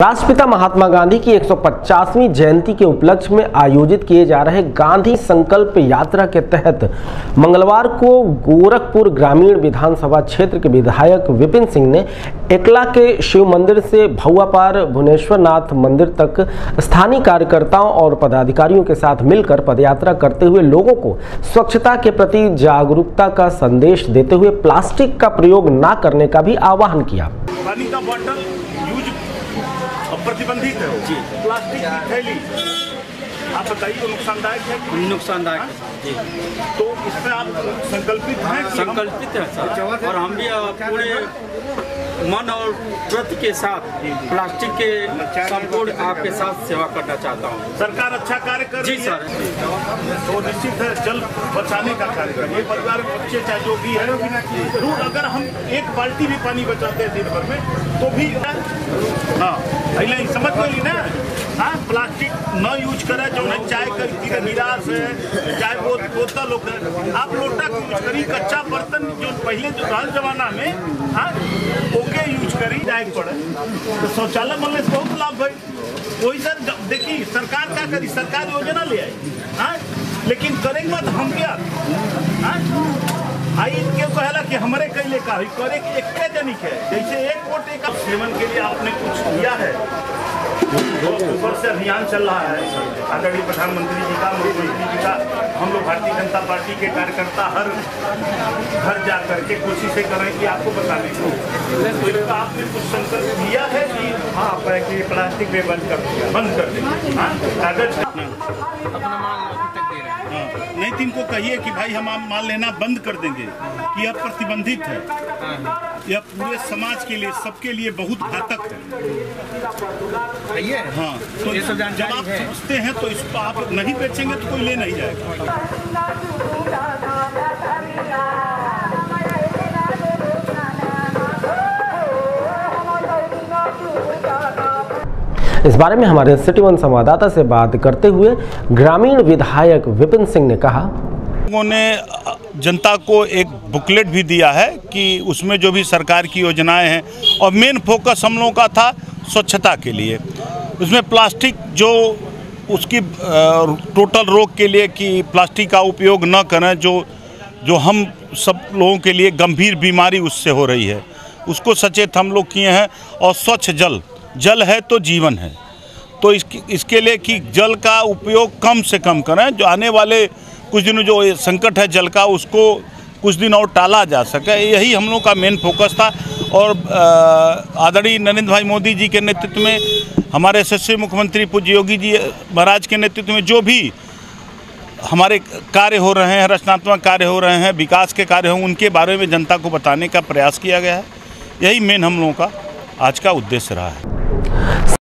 राष्ट्रपिता महात्मा गांधी की 150वीं जयंती के उपलक्ष्य में आयोजित किए जा रहे गांधी संकल्प यात्रा के तहत मंगलवार को गोरखपुर ग्रामीण विधानसभा क्षेत्र के विधायक विपिन सिंह ने एकला के शिव मंदिर से भौआपार भुवनेश्वर नाथ मंदिर तक स्थानीय कार्यकर्ताओं और पदाधिकारियों के साथ मिलकर पदयात्रा करते हुए लोगों को स्वच्छता के प्रति जागरूकता का संदेश देते हुए प्लास्टिक का प्रयोग न करने का भी आह्वान किया। प्रतिबंधित है जी। प्लास्टिक की थैली। आप बताइए वो नुकसानदायक है? नुकसानदायक है जी। तो इसमें आप संकल्पित हैं संकल्पित है सर। और हम भी पूरे मन और व्रत के साथ प्लास्टिक के संपूर्ण आपके साथ सेवा करना चाहता हूँ। सरकार अच्छा कार्य कर जी रही है। सर तो निश्चित है जल बचाने का कार्य करें परिवार बच्चे चाहे जो भी है एक बाल्टी भी पानी बचाते हैं दिन भर में तो भी हाँ पहले समझ गई ना? हाँ प्लास्टिक न यूज़ करें, जो है चाय का का है चाहे वो बोतल है आप लोटा यूज़ करी कच्चा बर्तन जो पहले जो रहल जमाना में हाँ ओके यूज़ करी जाए पड़े। तो शौचालय बनने से बहुत लाभ भाई वही सर देखिए, सरकार क्या करी? सरकार योजना ले आई हाँ लेकिन करेंगे तो हम क्या? हाँ आई इनके कहला कि हमारे कैले का है करे कि एक जनिक है। जैसे एक वोट एक सेवन के लिए आपने कुछ किया है? दो अक्टूबर से अभियान चल रहा है। आदरणीय प्रधानमंत्री जी का, मुख्यमंत्री जी का, हम लोग भारतीय जनता पार्टी के कार्यकर्ता हर घर जा करके कोशिशें करें कि आपको बताने को। तो आपने कुछ संकल्प लिया है कि हाँ कि प्लास्टिक में बंद कर दिया, बंद कर देंगे हाँ कागज़ नहीं तो इनको कहिए कि भाई हम आप माल लेना बंद कर देंगे कि यह प्रतिबंधित है। यह पूरे समाज के लिए सबके लिए बहुत घातक है। ये हाँ तो ये सब जब आप सोचते समझते हैं तो इसको आप नहीं बेचेंगे तो कोई ले नहीं जाएगा। इस बारे में हमारे सिटी वन संवाददाता से बात करते हुए ग्रामीण विधायक विपिन सिंह ने कहा। लोगों ने जनता को एक बुकलेट भी दिया है कि उसमें जो भी सरकार की योजनाएँ हैं, और मेन फोकस हम लोगों का था स्वच्छता के लिए। उसमें प्लास्टिक जो उसकी टोटल रोक के लिए कि प्लास्टिक का उपयोग न करें, जो जो हम सब लोगों के लिए गंभीर बीमारी उससे हो रही है। उसको सचेत हम लोग किए हैं, और स्वच्छ जल जल है तो जीवन है। तो इसके इसके लिए कि जल का उपयोग कम से कम करें, जो आने वाले कुछ दिनों जो संकट है जल का, उसको कुछ दिन और टाला जा सके। यही हम लोग का मेन फोकस था। और आदरणीय नरेंद्र भाई मोदी जी के नेतृत्व में, हमारे यशस्वी मुख्यमंत्री पूज्य योगी जी, महाराज के नेतृत्व में जो भी हमारे कार्य हो रहे हैं, रचनात्मक कार्य हो रहे हैं, विकास के कार्य हों, उनके बारे में जनता को बताने का प्रयास किया गया है। यही मेन हम लोगों का आज का उद्देश्य रहा है।